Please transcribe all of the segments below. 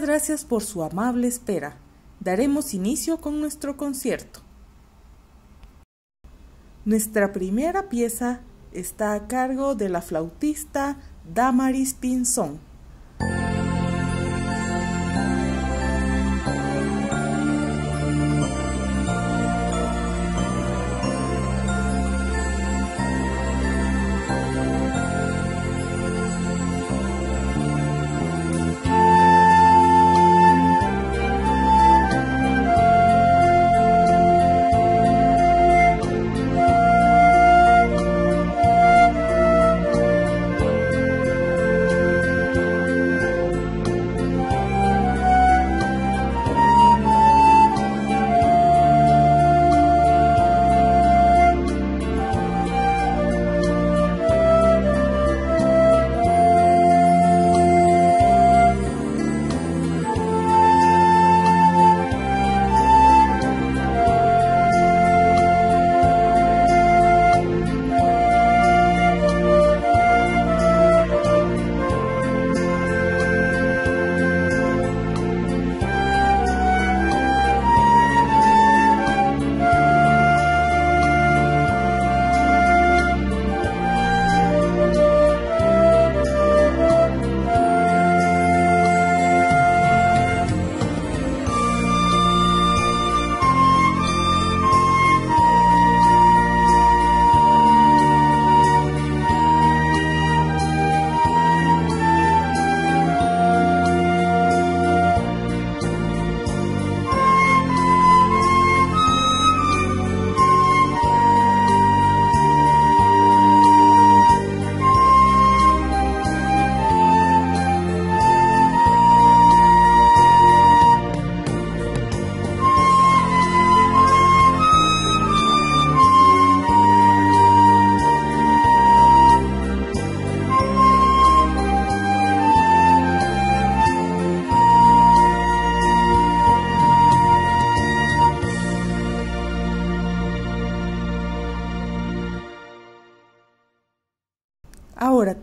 Gracias por su amable espera. Daremos inicio con nuestro concierto. Nuestra primera pieza está a cargo de la flautista Damaris Pinzón.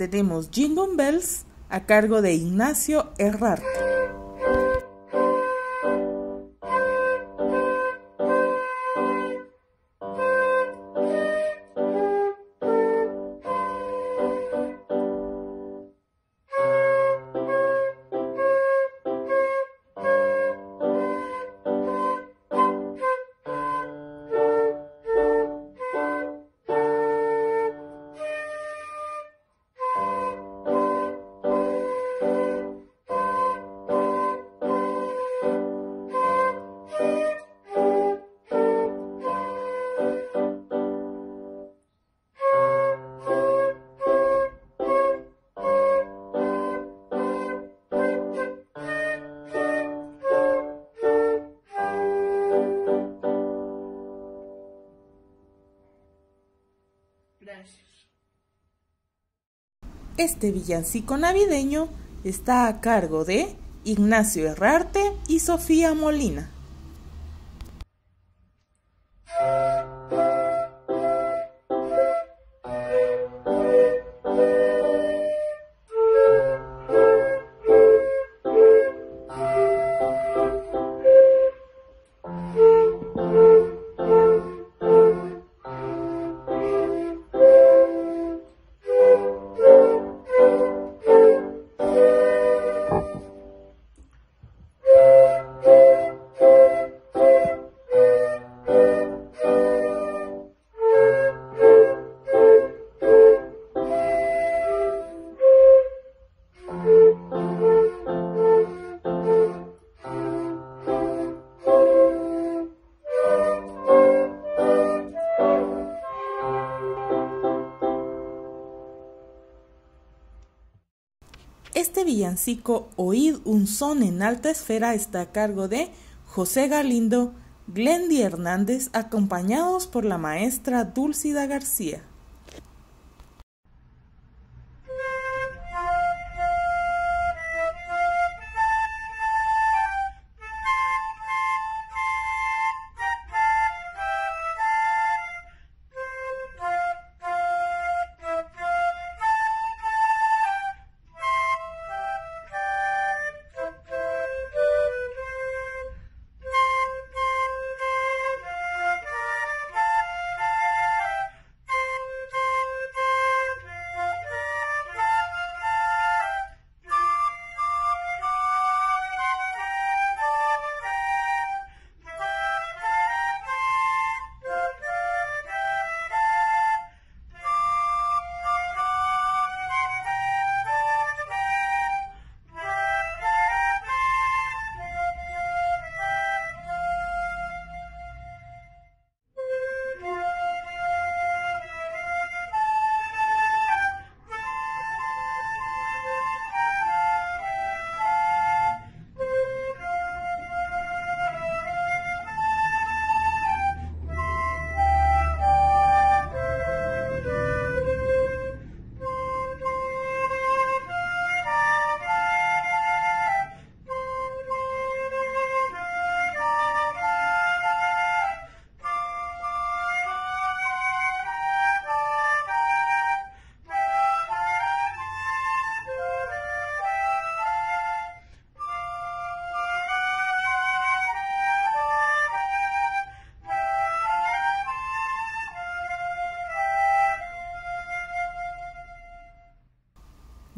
Tenemos Jingle Bells a cargo de Ignacio Herrarte. Este villancico navideño está a cargo de Ignacio Herrarte y Sofía Molina. Villancico Oíd un son en alta esfera está a cargo de José Galindo, Glendy Hernández, acompañados por la maestra Dulcida García.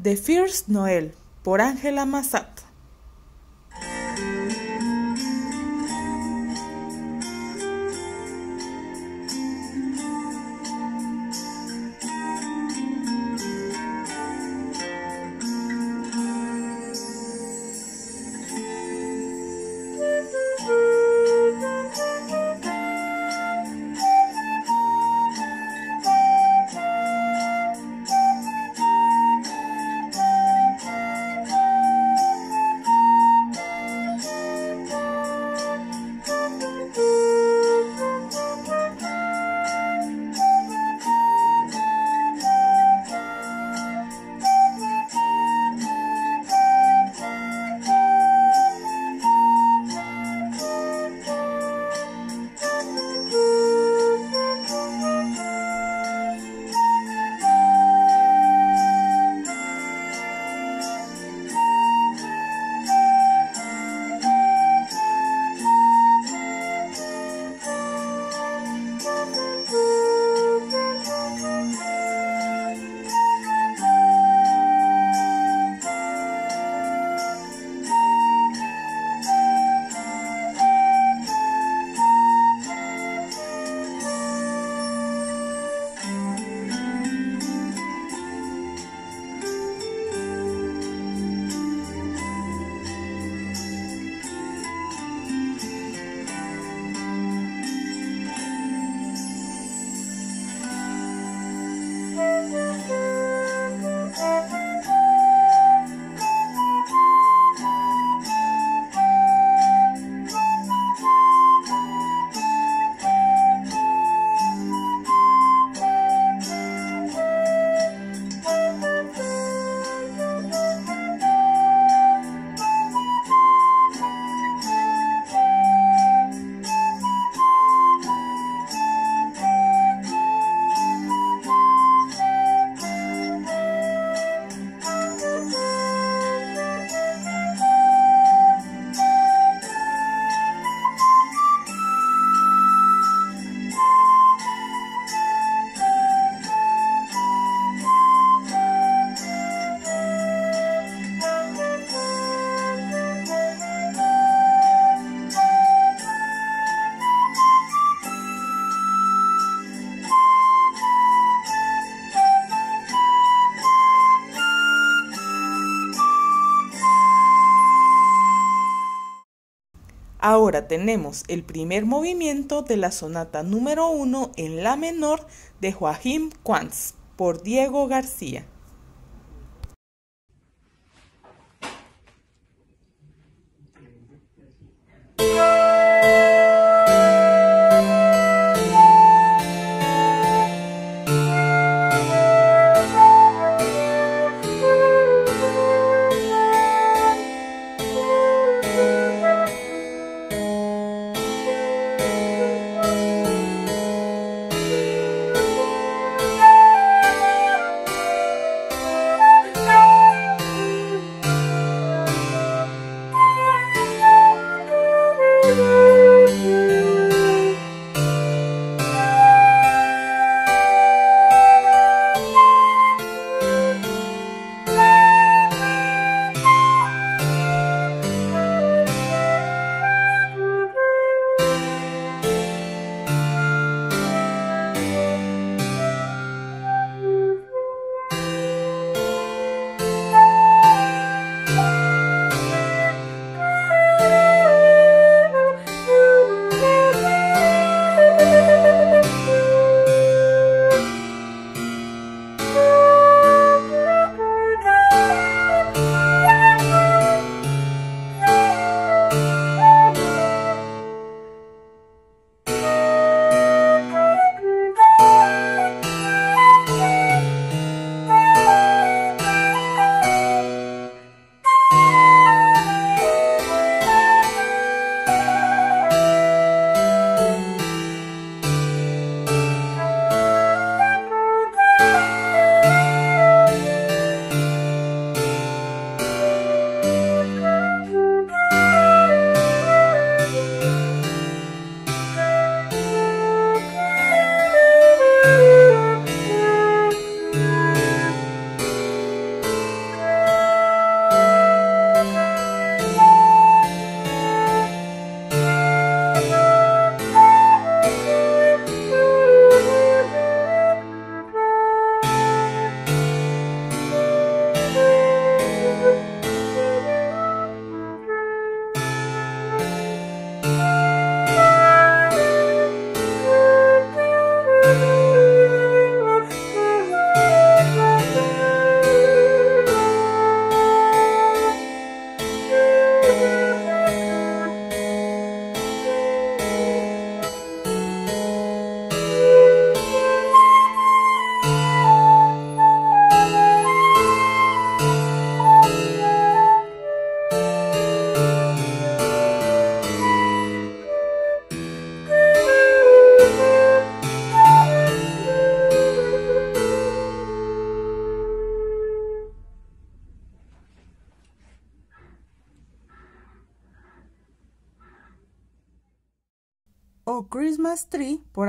The First Noel por Ángela Massat. Ahora tenemos el primer movimiento de la sonata número 1 en la menor de Joachim Quantz por Diego García.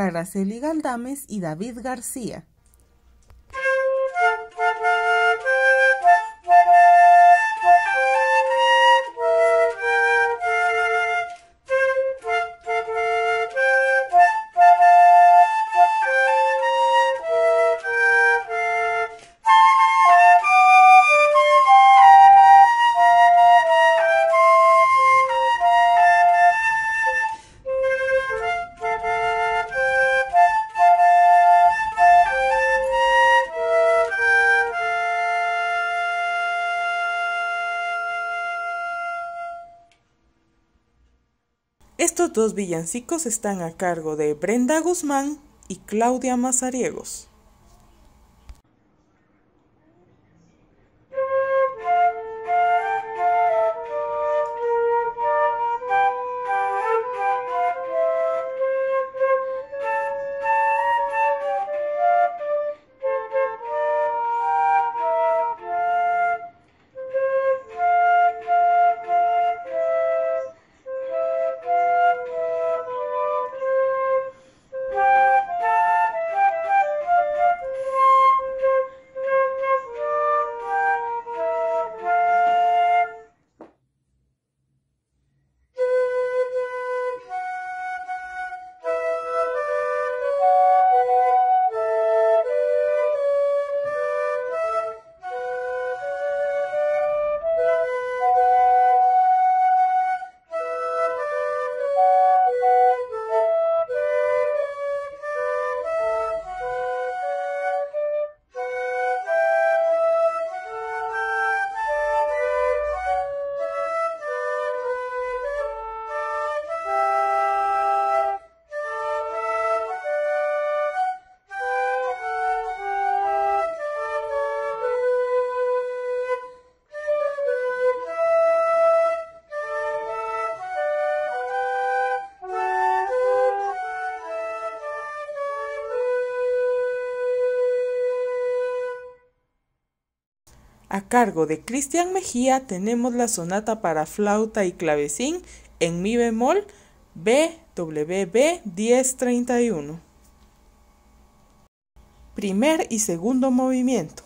Araceli Galdames y David García. Estos dos villancicos están a cargo de Brenda Guzmán y Claudia Mazariegos. A cargo de Cristian Mejía tenemos la sonata para flauta y clavecín en mi bemol BWV 1031. Primer y segundo movimiento.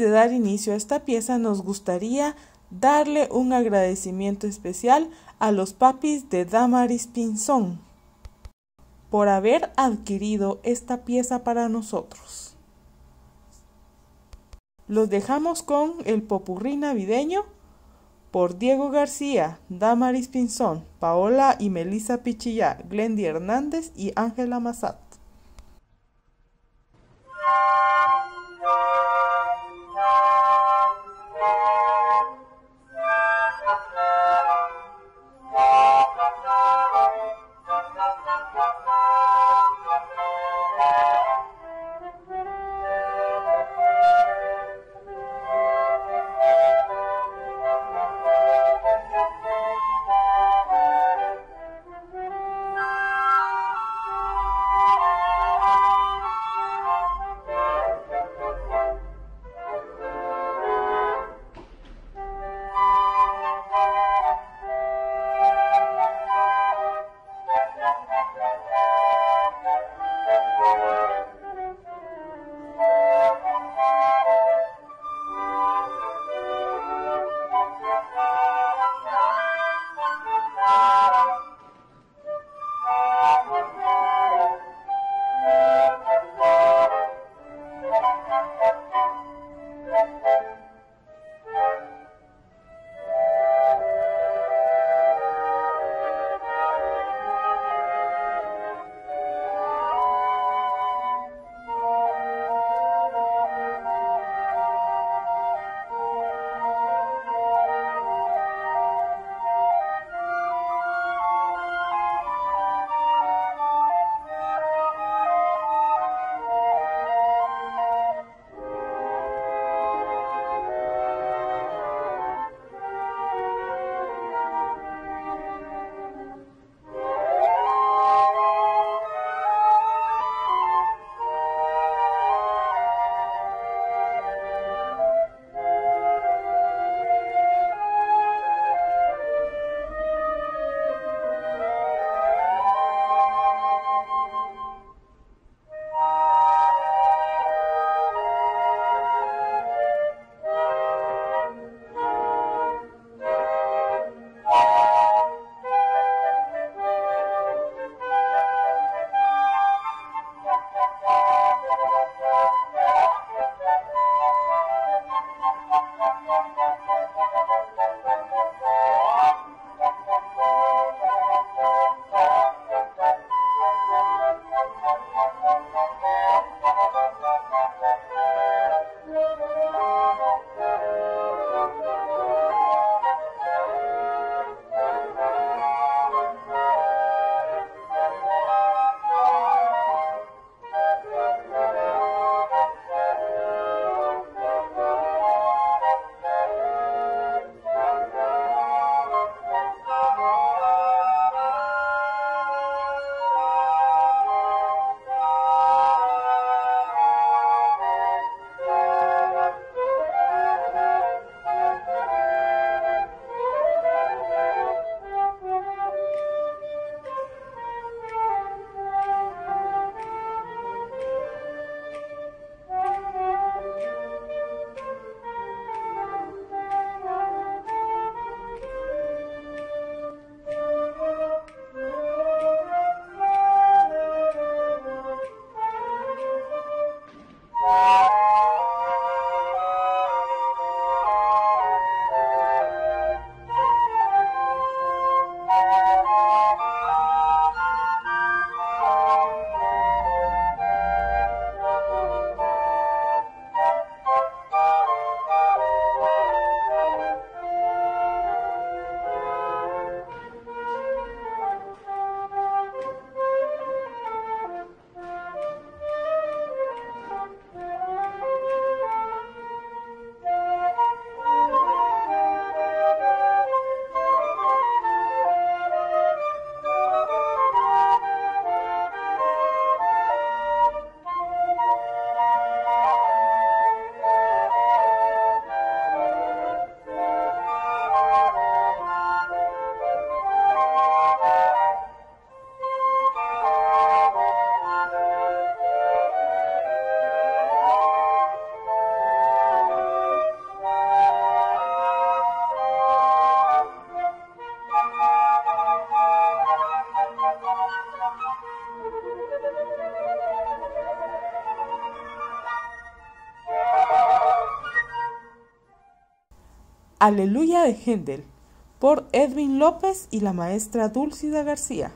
De dar inicio a esta pieza nos gustaría darle un agradecimiento especial a los papis de Damaris Pinzón por haber adquirido esta pieza para nosotros. Los dejamos con el popurrí navideño por Diego García, Damaris Pinzón, Paola y Melissa Pichillá, Glendy Hernández y Ángela Mazat. Aleluya de Händel por Edwin López y la maestra Dulcida García.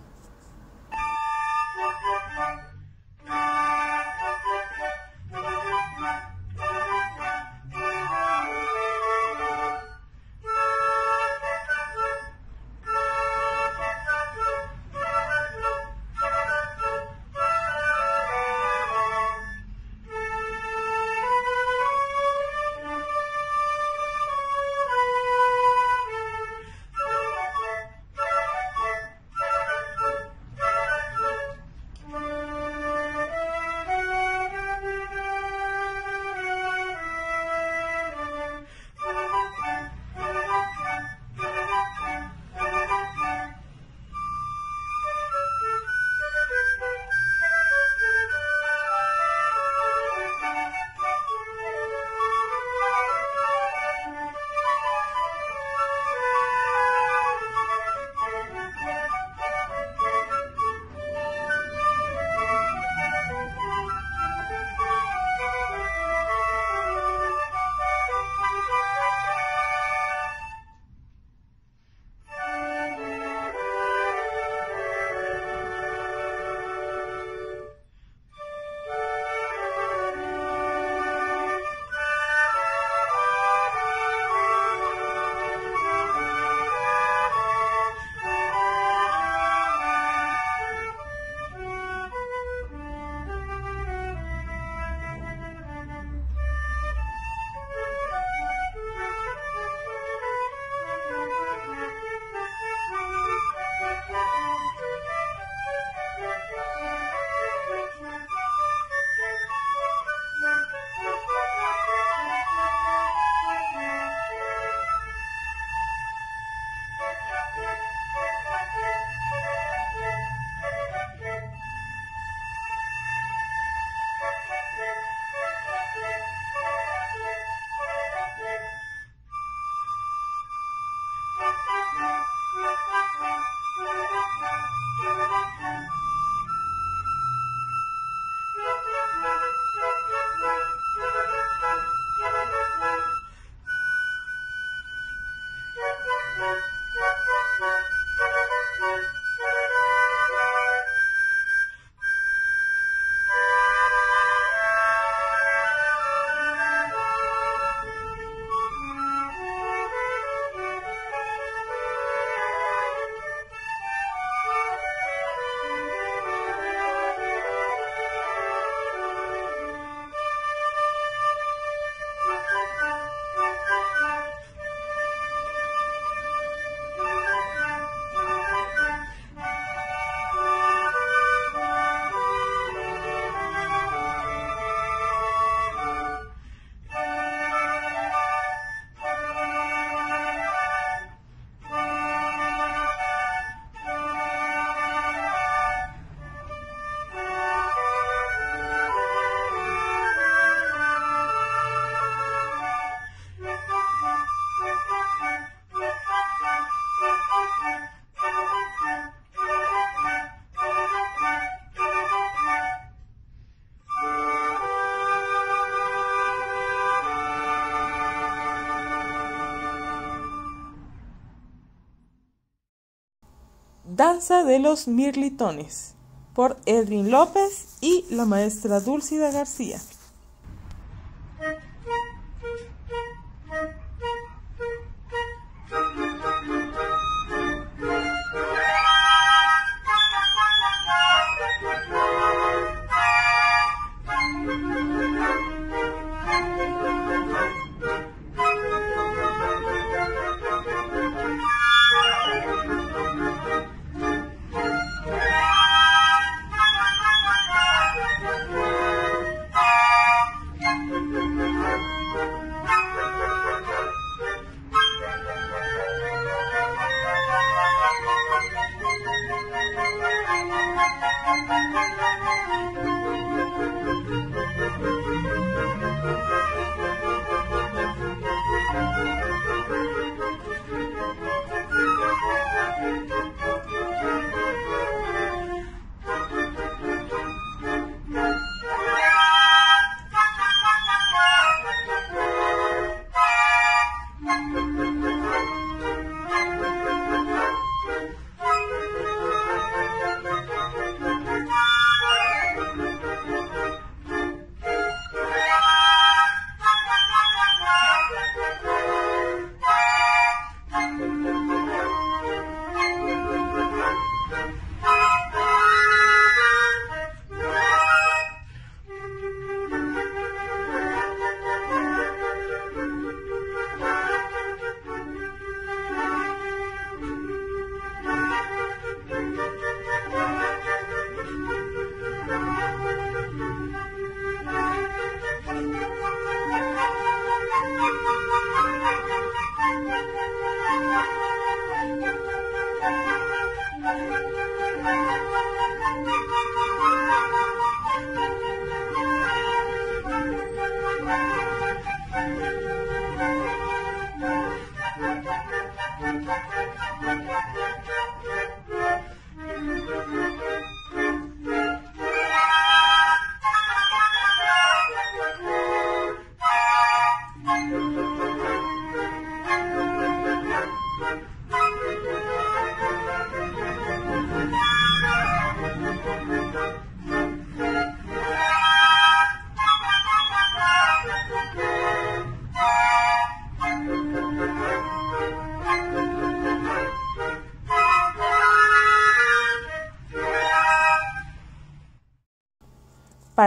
Danza de los Mirlitones por Edwin López y la maestra Dulcida García.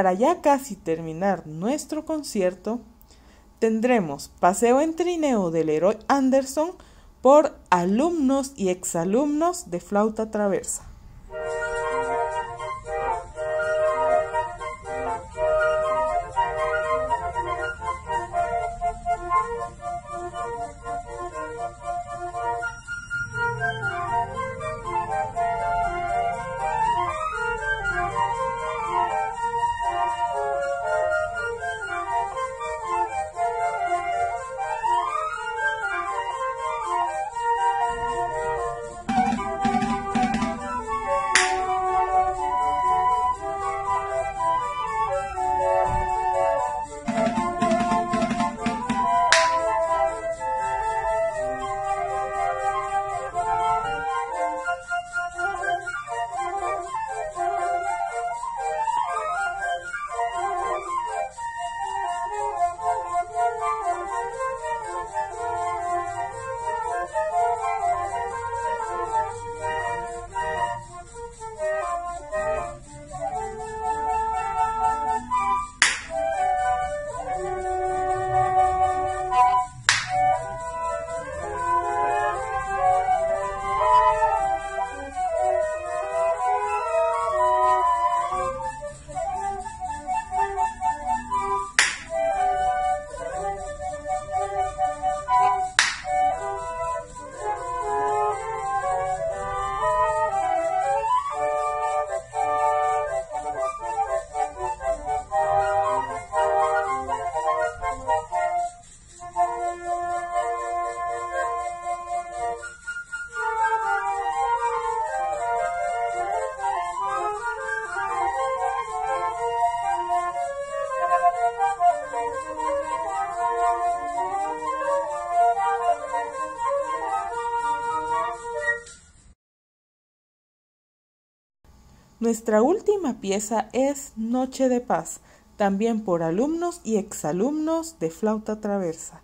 Para ya casi terminar nuestro concierto, tendremos Paseo en Trineo del Héroe Anderson por alumnos y exalumnos de flauta traversa. Nuestra última pieza es Noche de Paz, también por alumnos y exalumnos de flauta traversa.